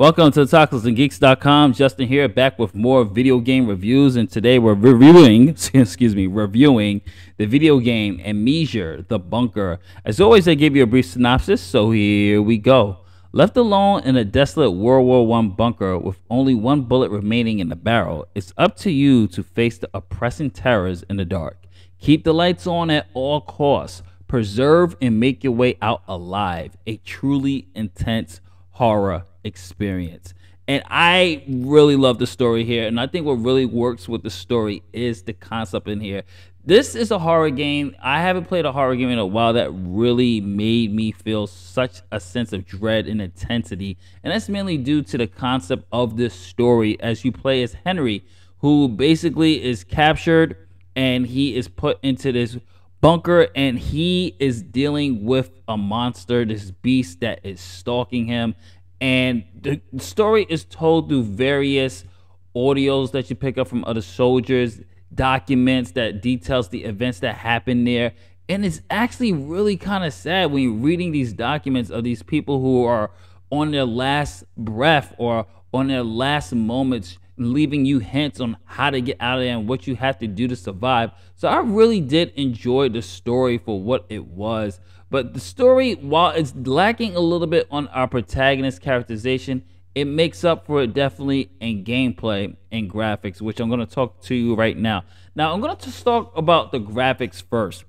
Welcome to OtakusandGeeks.com. Justin here, back with more video game reviews, and today we're reviewing, excuse me, reviewing the video game Amnesia: The Bunker. As always, I give you a brief synopsis, so here we go. Left alone in a desolate World War I bunker with only one bullet remaining in the barrel, it's up to you to face the oppressing terrors in the dark. Keep the lights on at all costs. Preserve and make your way out alive. A truly intense horror experience. And I really love the story here. And I think what really works with the story is the concept in here. This is a horror game. I haven't played a horror game in a while that really made me feel such a sense of dread and intensity. And that's mainly due to the concept of this story as you play as Henry, who basically is captured and he is put into this bunker and he is dealing with a monster, this beast that is stalking him and the story is told through various audios that you pick up from other soldiers, documents that details the events that happened there. And it's actually really kind of sad when you're reading these documents of these people who are on their last breath or on their last moments, leaving you hints on how to get out of there and what you have to do to survive. So I really did enjoy the story for what it was. But the story, while it's lacking a little bit on our protagonist characterization, it makes up for it definitely in gameplay and graphics, which I'm going to talk to you right now. Now, I'm going to talk about the graphics first.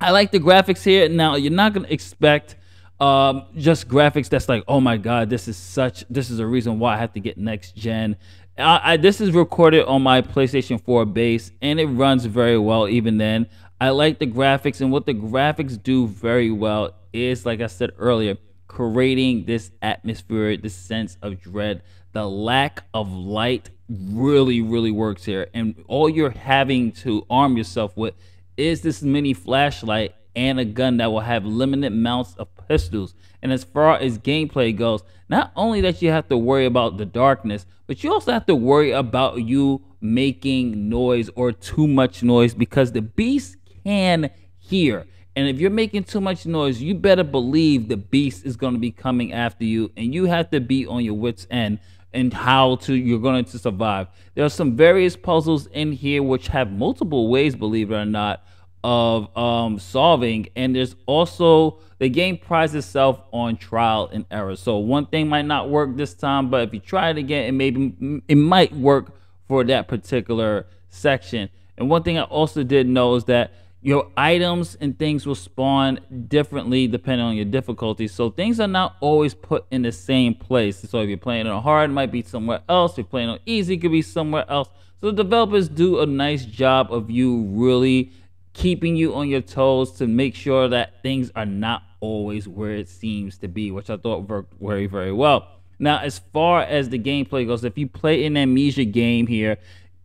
I like the graphics here. Now, you're not going to expect um, just graphics that's like, oh my god, this is such, this is a reason why I have to get next gen. I, I, this is recorded on my PlayStation 4 base, and it runs very well even then. I like the graphics, and what the graphics do very well is, like I said earlier, creating this atmosphere, this sense of dread. The lack of light really, really works here. And all you're having to arm yourself with is this mini flashlight and a gun that will have limited amounts of pistols. And as far as gameplay goes, not only that you have to worry about the darkness, but you also have to worry about you making noise or too much noise because the beast can hear. And if you're making too much noise, you better believe the beast is going to be coming after you, and you have to be on your wits' end and how to you're going to survive. There are some various puzzles in here which have multiple ways, believe it or not, of um, solving. And there's also the game prides itself on trial and error. So one thing might not work this time, but if you try it again, it maybe it might work for that particular section. And one thing I also did know is that your items and things will spawn differently depending on your difficulty. So things are not always put in the same place. So if you're playing on hard, it might be somewhere else. If you're playing on easy, it could be somewhere else. So the developers do a nice job of you really keeping you on your toes to make sure that things are not always where it seems to be, which I thought worked very, very well. Now, as far as the gameplay goes, if you play an amnesia game here,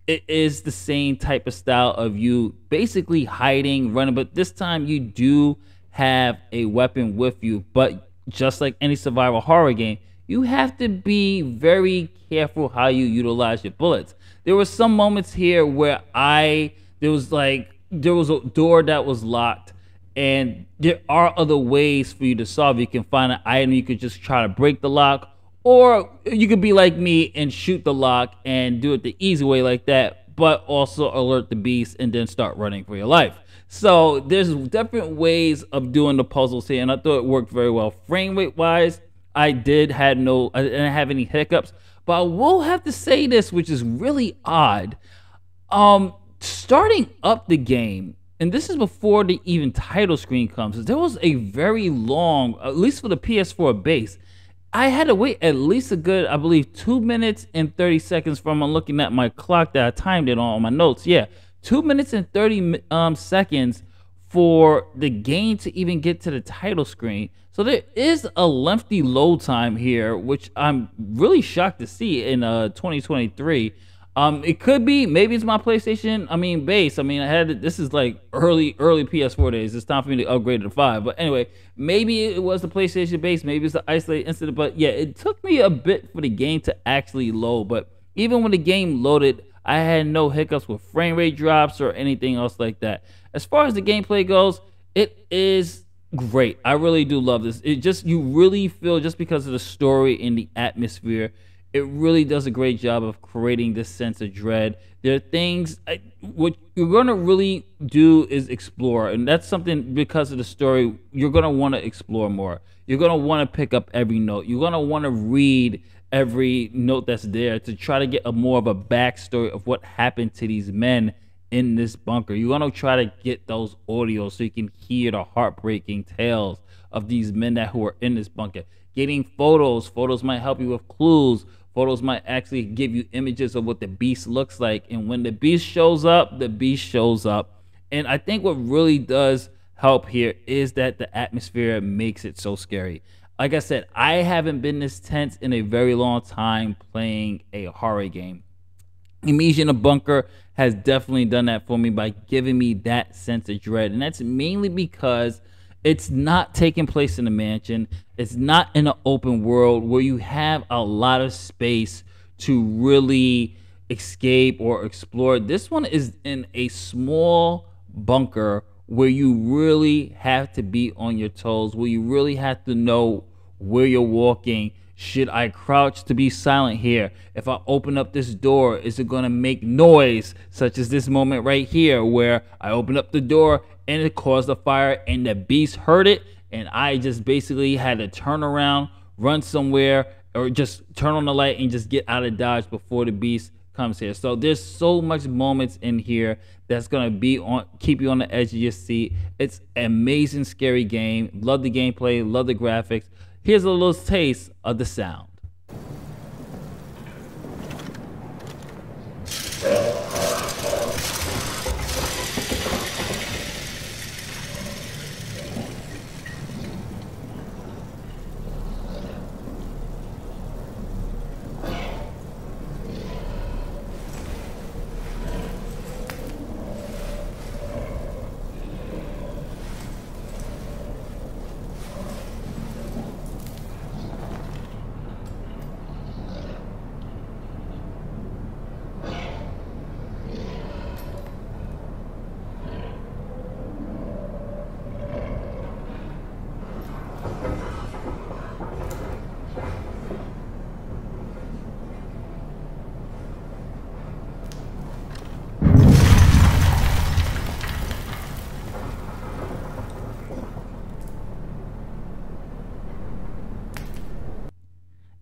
it is the same type of style of you basically hiding, running, but this time you do have a weapon with you. But just like any survival horror game, you have to be very careful how you utilize your bullets. There were some moments here where I there was like there was a door that was locked and there are other ways for you to solve. You can find an item, you could just try to break the lock, or you could be like me and shoot the lock and do it the easy way like that, but also alert the beast and then start running for your life. So there's different ways of doing the puzzles here, and I thought it worked very well. Frame rate wise, I did had no I didn't have any hiccups, but I will have to say this, which is really odd. Um, starting up the game, and this is before the even title screen comes. There was a very long, at least for the PS4 base I had to wait at least a good, I believe, two minutes and 30 seconds from looking at my clock that I timed it on, on my notes. Yeah, two minutes and 30 um, seconds for the game to even get to the title screen. So there is a lengthy load time here, which I'm really shocked to see in uh, 2023. Um, it could be maybe it's my PlayStation. I mean, base. I mean, I had this is like early early PS4 days. It's time for me to upgrade to five. But anyway, maybe it was the PlayStation base. Maybe it's the isolated incident. But yeah, it took me a bit for the game to actually load. But even when the game loaded, I had no hiccups with frame rate drops or anything else like that. As far as the gameplay goes, it is great. I really do love this. It just you really feel just because of the story and the atmosphere, it really does a great job of creating this sense of dread. There are things I, what you're gonna really do is explore, and that's something because of the story you're gonna want to explore more. You're gonna want to pick up every note. You're gonna want to read every note that's there to try to get a more of a backstory of what happened to these men in this bunker. You're gonna try to get those audios so you can hear the heartbreaking tales of these men that who are in this bunker. Getting photos, photos might help you with clues. Photos might actually give you images of what the beast looks like. And when the beast shows up, the beast shows up. And I think what really does help here is that the atmosphere makes it so scary. Like I said, I haven't been this tense in a very long time playing a horror game. Amnesia in a Bunker has definitely done that for me by giving me that sense of dread. And that's mainly because it's not taking place in a mansion. It's not in an open world where you have a lot of space to really escape or explore. This one is in a small bunker where you really have to be on your toes, where you really have to know where you're walking should I crouch to be silent here? If I open up this door, is it going to make noise, such as this moment right here, where I open up the door and it caused a fire and the beast heard it, and I just basically had to turn around, run somewhere, or just turn on the light and just get out of dodge before the beast comes here. So there's so much moments in here that's gonna be on keep you on the edge of your seat. It's amazing, scary game. Love the gameplay, love the graphics. Here's a little taste of the sound.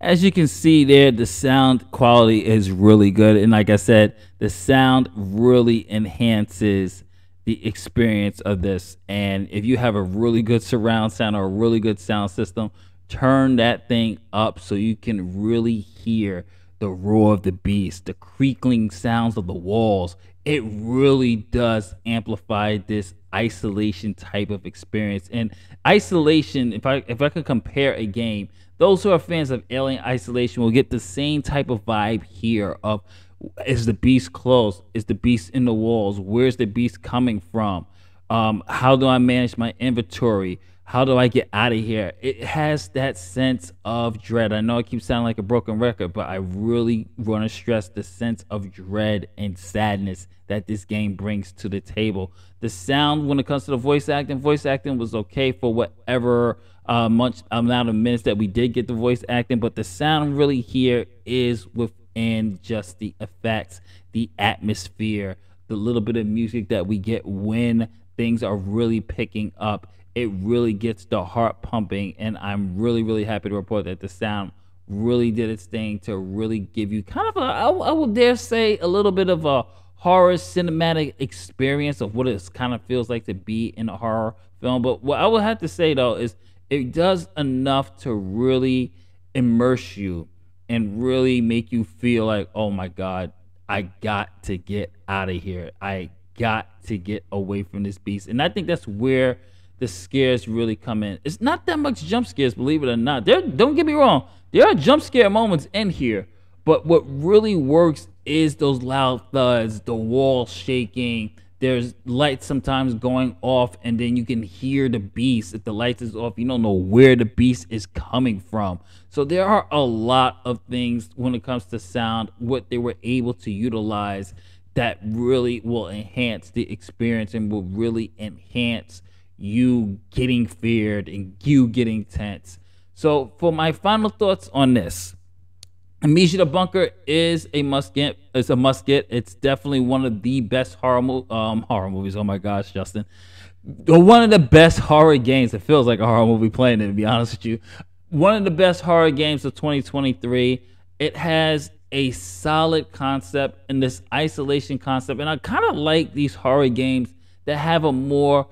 As you can see there, the sound quality is really good. And like I said, the sound really enhances the experience of this. And if you have a really good surround sound or a really good sound system, turn that thing up so you can really hear the roar of the beast, the creaking sounds of the walls. It really does amplify this isolation type of experience. And isolation, if I if I could compare a game, those who are fans of Alien Isolation will get the same type of vibe here of is the beast close? Is the beast in the walls? Where's the beast coming from? Um, how do I manage my inventory? How do I get out of here? It has that sense of dread. I know I keep sounding like a broken record, but I really want to stress the sense of dread and sadness that this game brings to the table. The sound, when it comes to the voice acting, voice acting was okay for whatever uh, much amount of minutes that we did get the voice acting, but the sound really here is within just the effects, the atmosphere, the little bit of music that we get when things are really picking up. It really gets the heart pumping, and I'm really, really happy to report that the sound really did its thing to really give you kind of a, I, I will dare say, a little bit of a horror cinematic experience of what it kind of feels like to be in a horror film. But what I would have to say though is it does enough to really immerse you and really make you feel like, oh my God, I got to get out of here. I got to get away from this beast. And I think that's where the scares really come in. It's not that much jump scares, believe it or not. There, don't get me wrong. There are jump scare moments in here, but what really works is those loud thuds, the wall shaking, there's lights sometimes going off and then you can hear the beast if the lights is off you don't know where the beast is coming from so there are a lot of things when it comes to sound what they were able to utilize that really will enhance the experience and will really enhance you getting feared and you getting tense. So for my final thoughts on this, Amnesia the Bunker is a must get. It's a must get. It's definitely one of the best horror mo- um, horror movies. Oh my gosh, Justin, one of the best horror games. It feels like a horror movie playing it. To be honest with you, one of the best horror games of 2023. It has a solid concept and this isolation concept, and I kind of like these horror games that have a more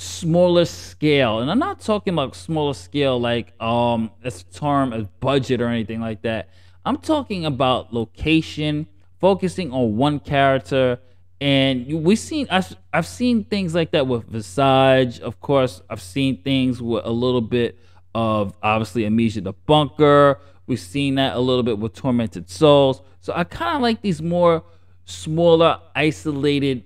smaller scale. And I'm not talking about smaller scale like um as term as budget or anything like that. I'm talking about location, focusing on one character. And we've seen, I've, I've seen things like that with Visage. Of course, I've seen things with a little bit of obviously Amnesia the Bunker. We've seen that a little bit with Tormented Souls. So I kind of like these more smaller, isolated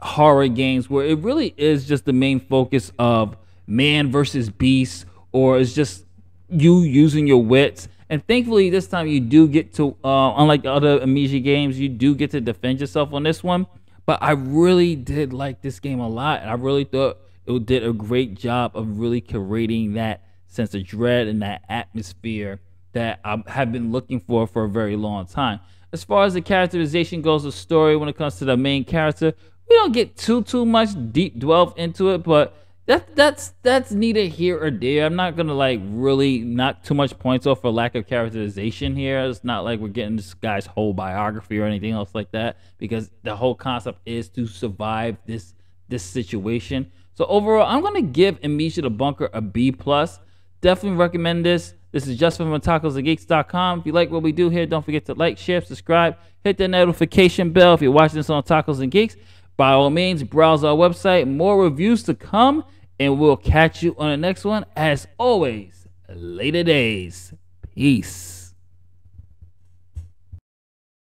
horror games where it really is just the main focus of man versus beast, or it's just you using your wits and thankfully, this time you do get to, uh, unlike other Amnesia games, you do get to defend yourself on this one. But I really did like this game a lot, and I really thought it did a great job of really creating that sense of dread and that atmosphere that I have been looking for for a very long time. As far as the characterization goes, the story when it comes to the main character, we don't get too too much deep delve into it, but that that's that's neither here or there. I'm not gonna like really knock too much points off for lack of characterization here. It's not like we're getting this guy's whole biography or anything else like that because the whole concept is to survive this this situation. So overall, I'm gonna give Amnesia the Bunker a B plus. Definitely recommend this. This is just from otakusandgeeks.com. If you like what we do here, don't forget to like, share, subscribe, hit the notification bell if you're watching this on Otakus and Geeks. By all means, browse our website. More reviews to come and we'll catch you on the next one. As always, later days. Peace.